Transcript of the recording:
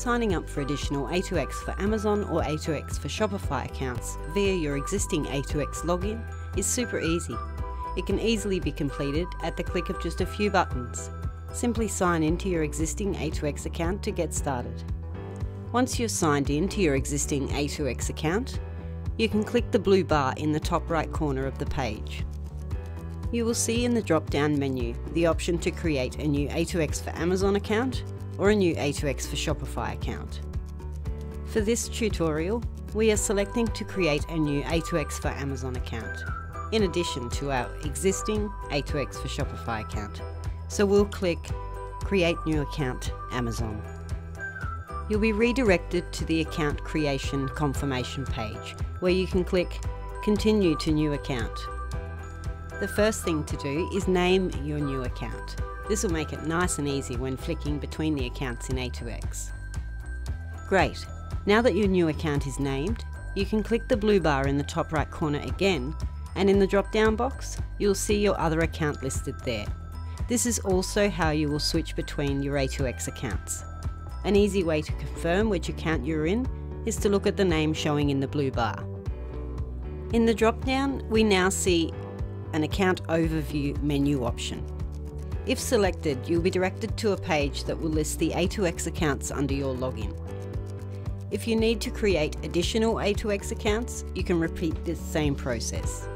Signing up for additional A2X for Amazon or A2X for Shopify accounts via your existing A2X login is super easy. It can easily be completed at the click of just a few buttons. Simply sign into your existing A2X account to get started. Once you're signed in to your existing A2X account, you can click the blue bar in the top right corner of the page. You will see in the drop-down menu the option to create a new A2X for Amazon account or a new A2X for Shopify account. For this tutorial, we are selecting to create a new A2X for Amazon account, in addition to our existing A2X for Shopify account. So we'll click Create New Account Amazon. You'll be redirected to the account creation confirmation page, where you can click Continue to New Account. The first thing to do is name your new account. This will make it nice and easy when flicking between the accounts in A2X. Great, now that your new account is named, you can click the blue bar in the top right corner again, and in the drop down box, you'll see your other account listed there. This is also how you will switch between your A2X accounts. An easy way to confirm which account you're in is to look at the name showing in the blue bar. In the drop down, we now see an account overview menu option. If selected, you'll be directed to a page that will list the A2X accounts under your login. If you need to create additional A2X accounts, you can repeat this same process.